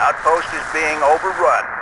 Outpost is being overrun.